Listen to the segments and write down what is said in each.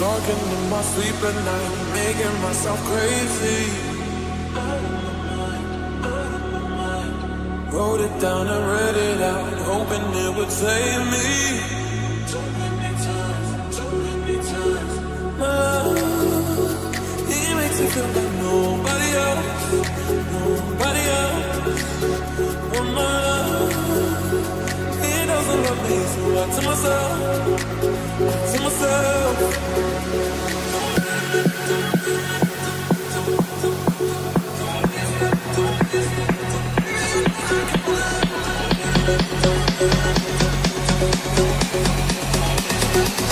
Talking in my sleep at night, making myself crazy. Out of my mind, out of my mind. Wrote it down and read it out, hoping it would save me. Too many times, too many times. My love, he makes me feel like nobody else, nobody else. But my love, he doesn't love me, so I to myself, I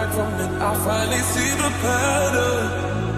back from it. I finally see the pattern.